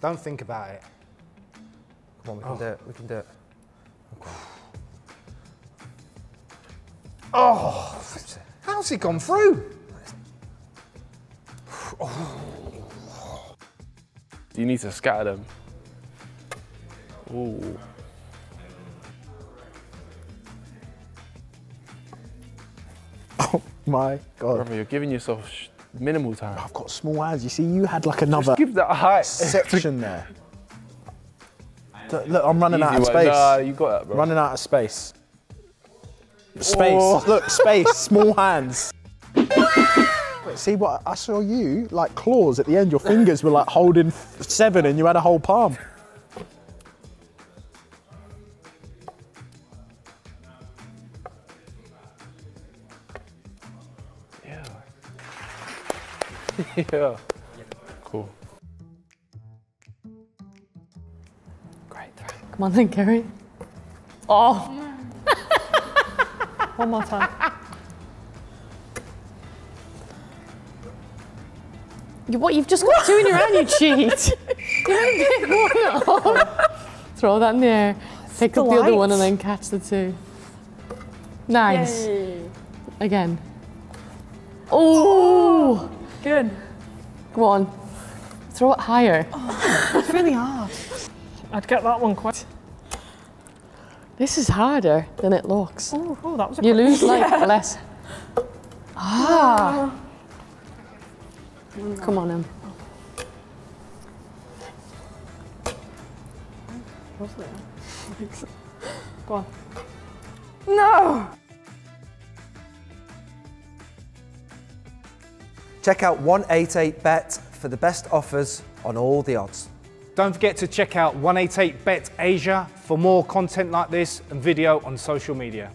Don't think about it. Come on, we can oh. do it. We can do it. Oh, how's he gone through? Do you need to scatter them. Ooh. Oh my god. Brother, you're giving yourself sh- minimal time. I've got small hands. You see, you had like another Just give that height. section there. Look, I'm running out of Easy space. Nah, you got that, bro. Running out of space. Space. Oh. Look, space. Small hands. See what I saw you like claws at the end. Your fingers were like holding seven, and you had a whole palm. yeah. Cool. Great throw. Come on then, Kerry. Oh. One more time. You, what, you've just got two in your hand, you cheat. You had to pick one up. Throw that in the air. Pick up the other one and then catch the two. Nice. Again. Oh! Good. Come on. Throw it higher. It's really hard. I'd get that one quite. This is harder than it looks. Oh, oh that was a You lose like less. Ah. Come on, Em. Go on. No! Check out 188bet for the best offers on all the odds. Don't forget to check out 188bet Asia for more content like this and video on social media.